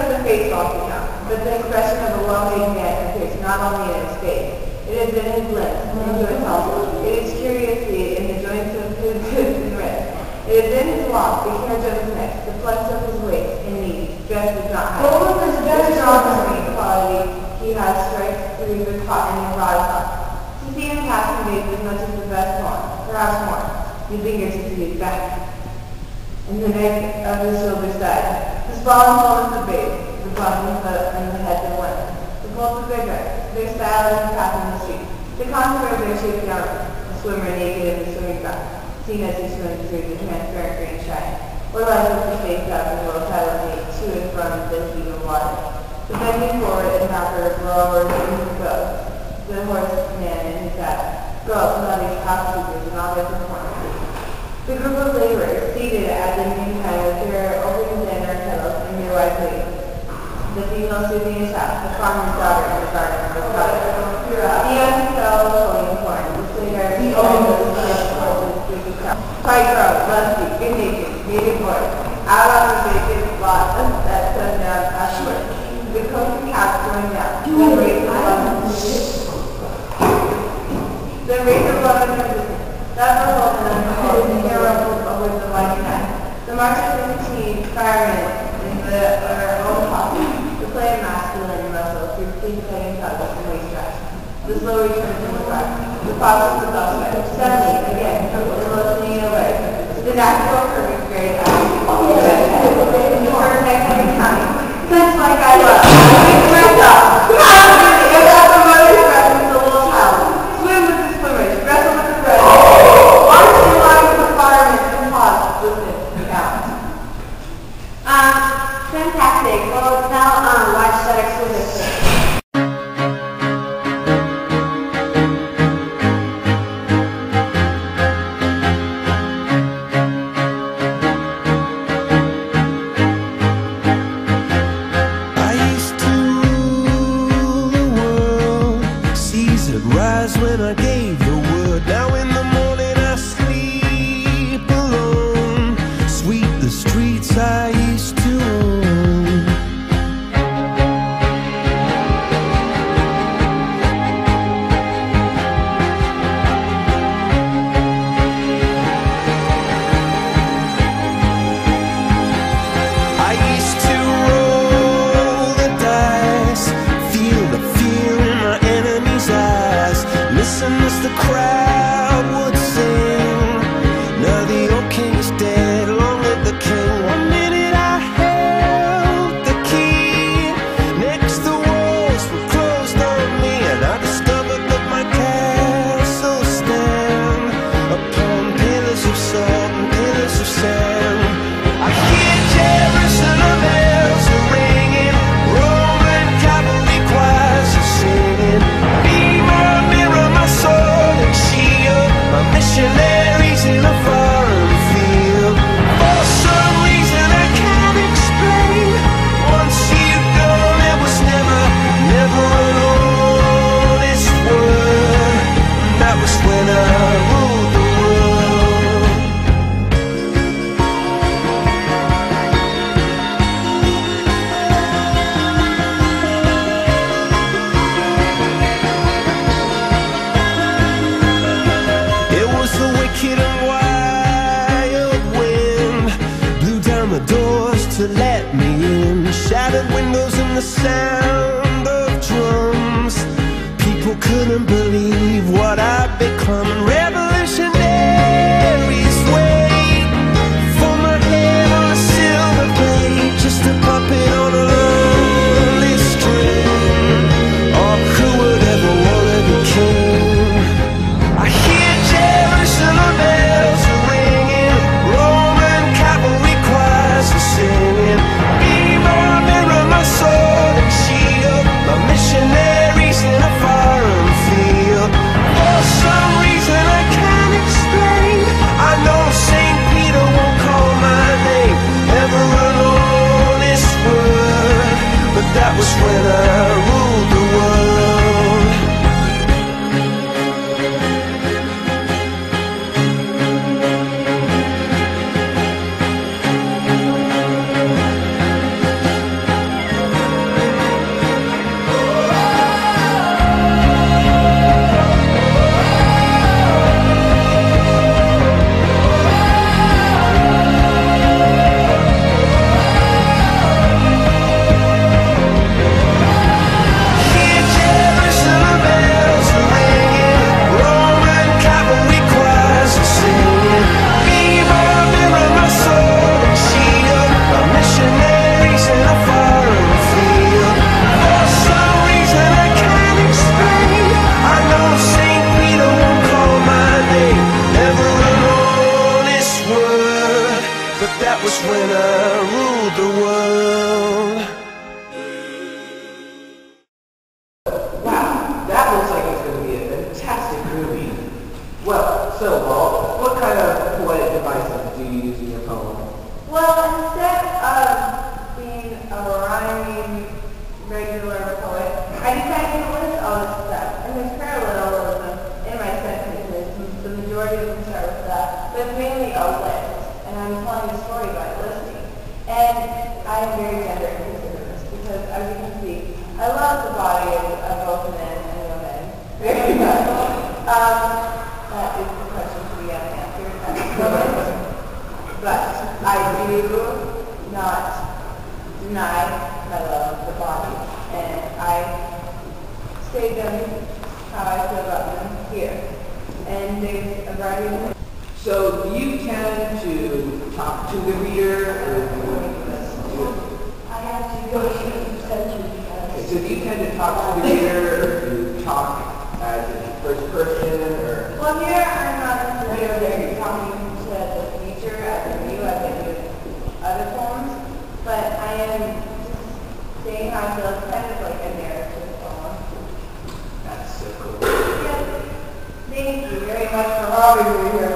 of the face falls to count, but the expression of a well-made man appears not only in his face, it is in his limbs, and joints also. It is curiously in the joints of his hips and wrists. It is in his walk, the carriage of his neck, the flex of his waist and knees. Dress does not hide. All of his The songs. marine quality he has strikes through the cotton and rod. To see him pass conveys as much as the best horn, perhaps more. He lingers to his back. And the neck of his shoulder side. Small and the base, the bottom of the and the head and length. The pulse of their dress, their style as they pass in the street. The contour of their shaped garment, the swimmer naked in the swimming back, seen as he swims through the transparent green shine, or lies with his face up and roll silently to and from the heat of water. The bending forward and backward rower in his boat, the horseman in his saddle, girls and other housekeepers and all their performances. The group of laborers seated at the noontime with their open kettles and plates. The female soothing a child, the farmer's daughter in the garden of the. The young fellow pulling corn, the singer, the old horses through the crowd. Quiet girl, lusty, good natured, native boy, out on the vacant lot at sundown ashward. The coaching cats going down, the race of love. The race of love and transition. That and unbehold, the hair ruffled over the white neck. The march of fifteen firemen in the uh, old costume. The play of masculine muscle through clean cutting tugs and waist straps. The slow return from the dark. The of the suspect. Suddenly, again, the sound of drums. People couldn't believe what I'd become. I am very gender inclusive because, as you can see, I love the body of, of both men and women very much. Um, that is the question to be unanswered at moment. But I do not deny my love of the body, and I say them how I feel about them here. And there's a variety of So you tend to talk to the reader or Okay, so do you tend to talk to the reader or do you talk as a first person or? Well, here I'm not necessarily talking to the future as a view as I do other poems, but I am just saying how I feel kind of like a narrative poem. That's so cool. Yes. Thank you very much for having me here